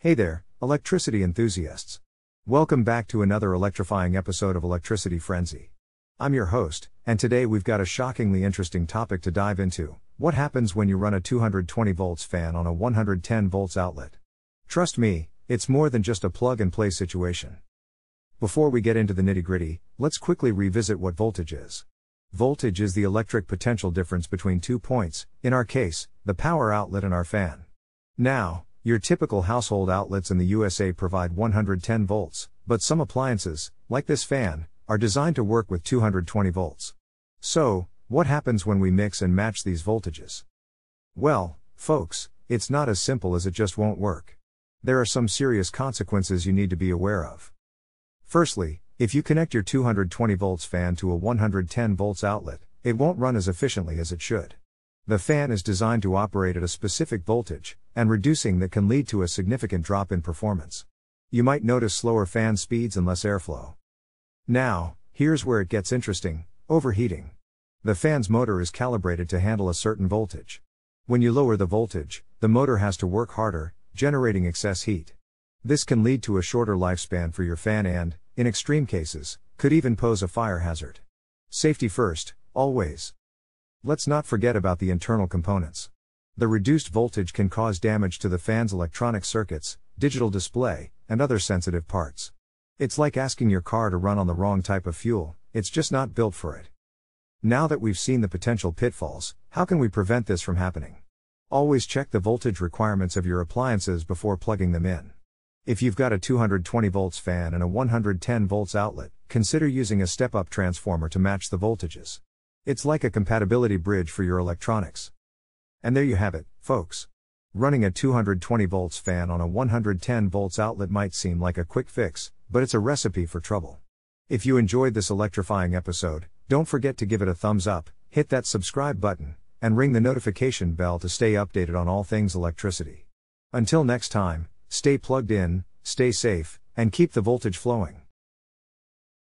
Hey there, electricity enthusiasts. Welcome back to another electrifying episode of Electricity Frenzy. I'm your host, and today we've got a shockingly interesting topic to dive into. What happens when you run a 220 volts fan on a 110 volts outlet? Trust me, it's more than just a plug and play situation. Before we get into the nitty gritty, let's quickly revisit what voltage is. Voltage is the electric potential difference between two points, in our case, the power outlet and our fan. Now, your typical household outlets in the USA provide 110 volts, but some appliances, like this fan, are designed to work with 220 volts. So, what happens when we mix and match these voltages? Well, folks, it's not as simple as it just won't work. There are some serious consequences you need to be aware of. Firstly, if you connect your 220 volts fan to a 110 volts outlet, it won't run as efficiently as it should. The fan is designed to operate at a specific voltage, and reducing that can lead to a significant drop in performance. You might notice slower fan speeds and less airflow. Now, here's where it gets interesting overheating. The fan's motor is calibrated to handle a certain voltage. When you lower the voltage, the motor has to work harder, generating excess heat. This can lead to a shorter lifespan for your fan and, in extreme cases, could even pose a fire hazard. Safety first, always. Let's not forget about the internal components. The reduced voltage can cause damage to the fan's electronic circuits, digital display, and other sensitive parts. It's like asking your car to run on the wrong type of fuel, it's just not built for it. Now that we've seen the potential pitfalls, how can we prevent this from happening? Always check the voltage requirements of your appliances before plugging them in. If you've got a 220 volts fan and a 110 volts outlet, consider using a step up transformer to match the voltages. It's like a compatibility bridge for your electronics. And there you have it, folks. Running a 220 volts fan on a 110 volts outlet might seem like a quick fix, but it's a recipe for trouble. If you enjoyed this electrifying episode, don't forget to give it a thumbs up, hit that subscribe button, and ring the notification bell to stay updated on all things electricity. Until next time, stay plugged in, stay safe, and keep the voltage flowing.